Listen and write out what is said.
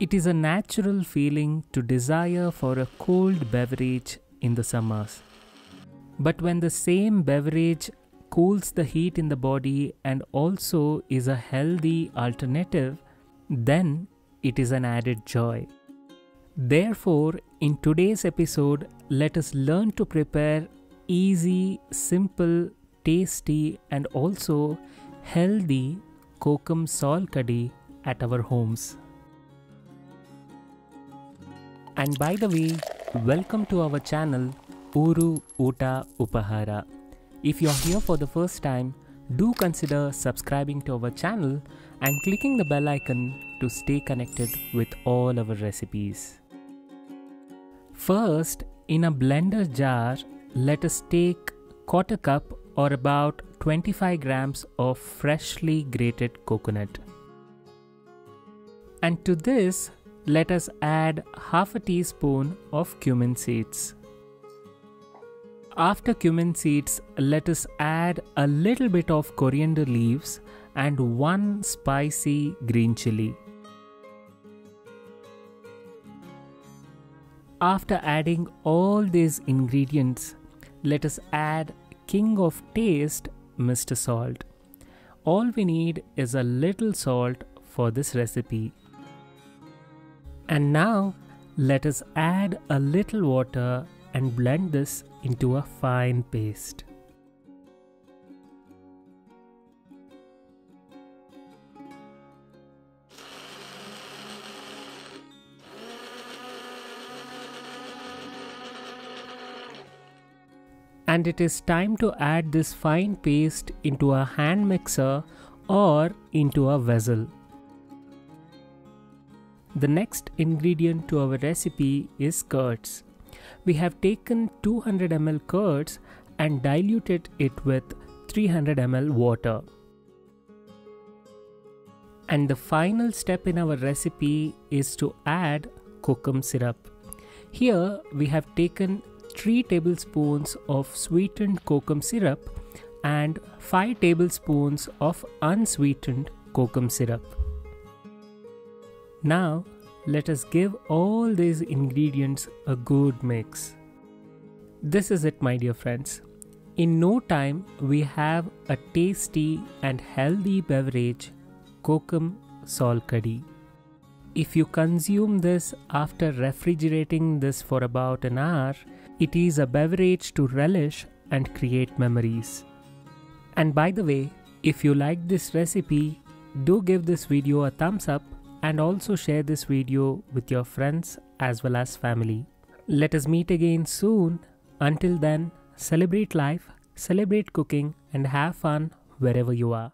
It is a natural feeling to desire for a cold beverage in the summers. But when the same beverage cools the heat in the body and also is a healthy alternative, then it is an added joy. Therefore, in today's episode, let us learn to prepare easy, simple, tasty, and also healthy kokum sol kadhi at our homes. And by the way, welcome to our channel Ooru Oota Upahara. If you're here for the first time, do consider subscribing to our channel and clicking the bell icon to stay connected with all our recipes. First, in a blender jar, let us take quarter cup or about 25 grams of freshly grated coconut. And to this, let us add half a teaspoon of cumin seeds. After cumin seeds, let us add a little bit of coriander leaves and one spicy green chili. After adding all these ingredients, let us add king of taste, Mr. Salt. All we need is a little salt for this recipe. And now let us add a little water and blend this into a fine paste. and it is time to add this fine paste into a hand mixer or into a vessel. The next ingredient to our recipe is curds. We have taken 200 ml curds and diluted it with 300 ml water. And the final step in our recipe is to add kokum syrup. Here we have taken 3 tablespoons of sweetened kokum syrup and 5 tablespoons of unsweetened kokum syrup. Now let us give all these ingredients a good mix. This is it my dear friends. In no time we have a tasty and healthy beverage kokum kadhi. If you consume this after refrigerating this for about an hour, it is a beverage to relish and create memories. And by the way, if you like this recipe, do give this video a thumbs up and also share this video with your friends as well as family. Let us meet again soon. Until then, celebrate life, celebrate cooking, and have fun wherever you are.